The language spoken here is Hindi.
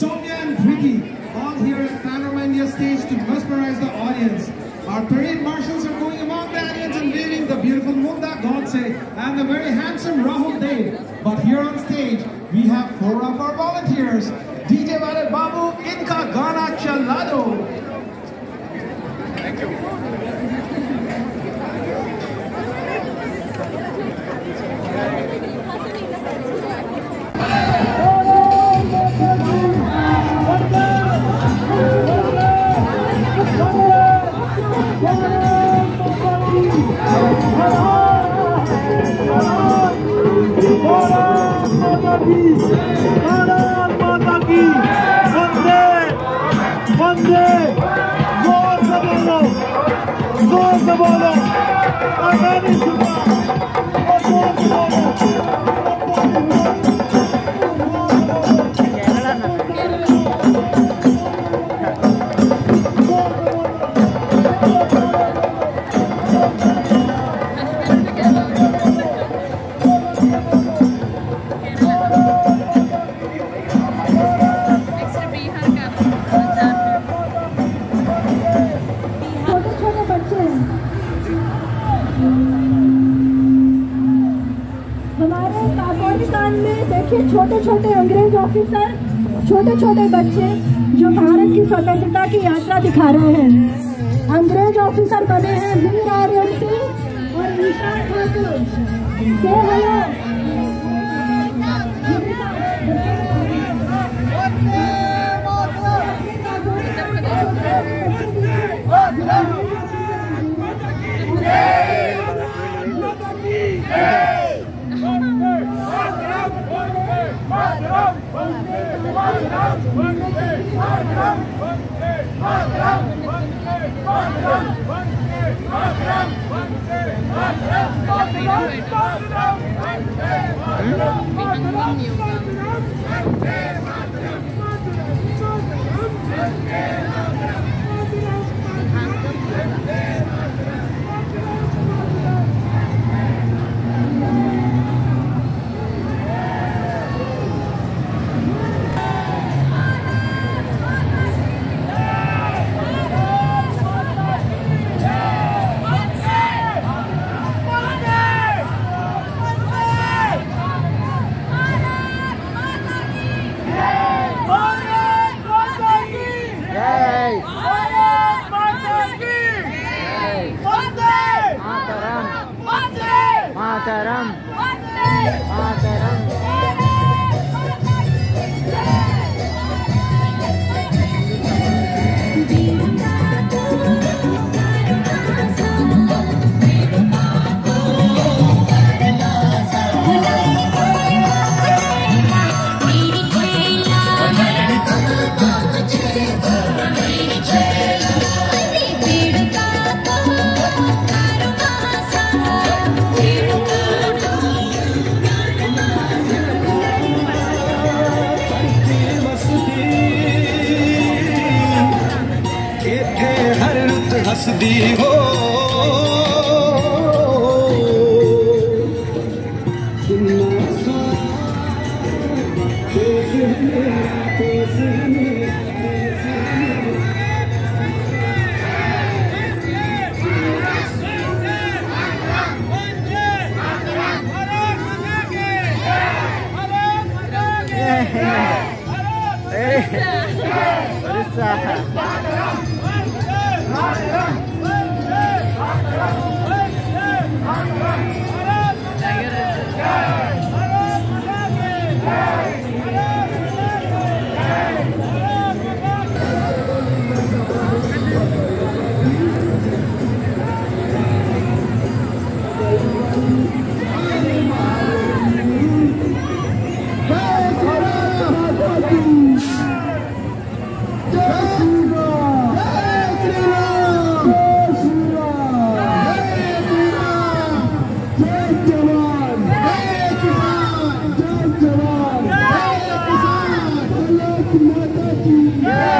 Soumya and Preeti, all here at Panorama India stage to mesmerize the audience. Our parade marshals are going among the audience and waving the beautiful Munda Godse and the very handsome Rahul Dev. But here on stage, we have four of our volunteers. DJ छोटे छोटे अंग्रेज़ ऑफिसर छोटे छोटे बच्चे जो भारत की स्वतंत्रता की यात्रा दिखा रहे हैं। अंग्रेज़ ऑफिसर बने हैं वीर आर्यन सिंह और ईशान ठाकुर। हसदी हो Hey! Hey! Hey! Hey! Hey! Hey! Hey! Yeah.